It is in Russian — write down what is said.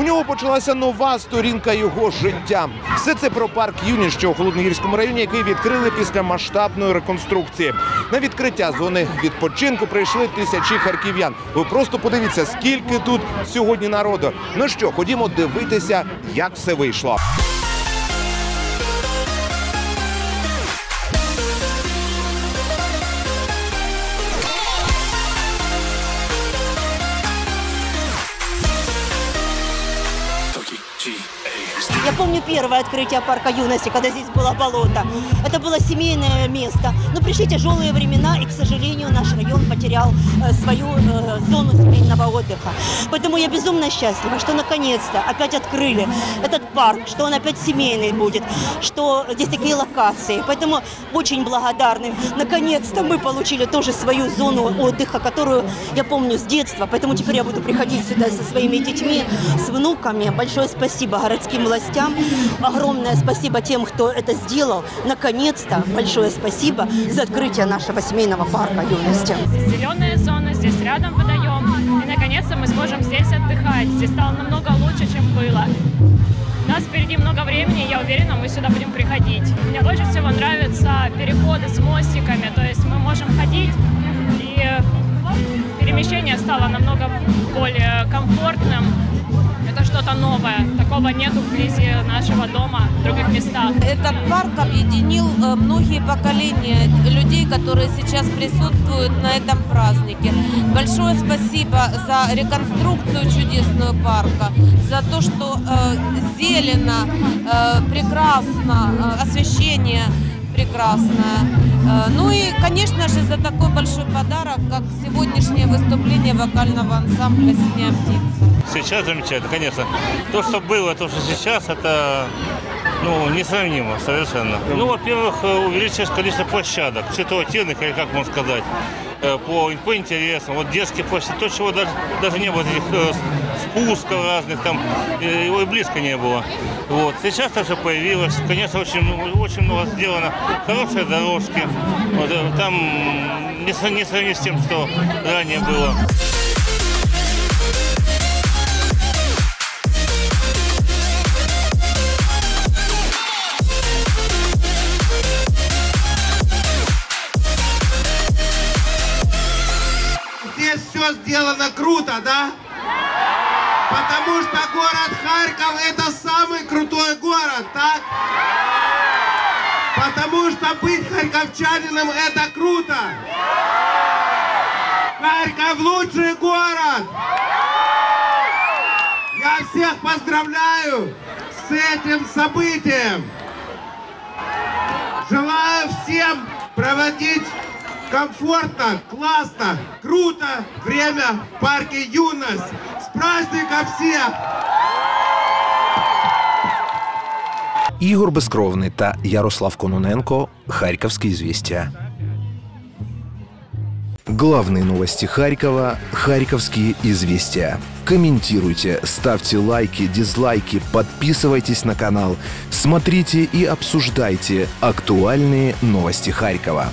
У нього почалася нова сторінка його життя. Все це про парк Юні, що у Холодногірському районі, який відкрили після масштабної реконструкції. На відкриття зони відпочинку прийшли тисячі харків'ян. Ви просто подивіться, скільки тут сьогодні народу. Ну що, ходімо дивитися, як все вийшло. Я помню первое открытие парка юности, когда здесь было болото. Это было семейное место. Но пришли тяжелые времена, и, к сожалению, наш район потерял э, свою э, зону семейного отдыха. Поэтому я безумно счастлива, что наконец-то опять открыли этот парк, что он опять семейный будет, что здесь такие локации. Поэтому очень благодарны. Наконец-то мы получили тоже свою зону отдыха, которую я помню с детства. Поэтому теперь я буду приходить сюда со своими детьми, с внуками. Большое спасибо городским властям. Огромное спасибо тем, кто это сделал. Наконец-то большое спасибо за открытие нашего семейного парка юности. Здесь зеленая зона, здесь рядом водоем. И наконец-то мы сможем здесь отдыхать. Здесь стало намного лучше, чем было. У нас впереди много времени, я уверена, мы сюда будем приходить. Мне больше всего нравятся переходы с мостиками, то есть мы можем ходить, и перемещение стало намного более комфортным. Это что-то новое, такого нету вблизи нашего дома, в других местах. Этот парк объединил э, многие поколения людей, которые сейчас присутствуют на этом празднике. Большое спасибо за реконструкцию чудесную парка, за то, что э, зелено, э, прекрасно, э, освещение прекрасное. Э, Ну и, конечно же, за такой большой подарок, как сегодняшнее выступление вокального ансамбля «Синяя птица». Сейчас замечательно, конечно. То, что было, то, что сейчас, это ну, несравнимо совершенно. Ну, во-первых, э, увеличилось количество площадок, ситуативных, или как можно сказать, э, по, по интересам. Вот детские площадки, то, чего даже, даже не было, этих спусков разных, там его и близко не было. Вот. Сейчас это все появилось. Конечно, очень, очень много сделано. Хорошие дорожки. Вот, э, там не, не сравнить с тем, что ранее было. Здесь все сделано круто, да? Потому что город Харьков это самый крутой город, так? Потому что быть харьковчанином это круто. Харьков лучший город. Я всех поздравляю с этим событием. Желаю всем проводить комфортно, классно, круто время в парке Юность. Праздником всех! Ігор Безкровний та Ярослав Кононенко. Харьковские известия. Главные новости Харькова. Харьковские известия. Комментируйте, ставьте лайки, дизлайки, подписывайтесь на канал, смотрите и обсуждайте актуальные новости Харькова.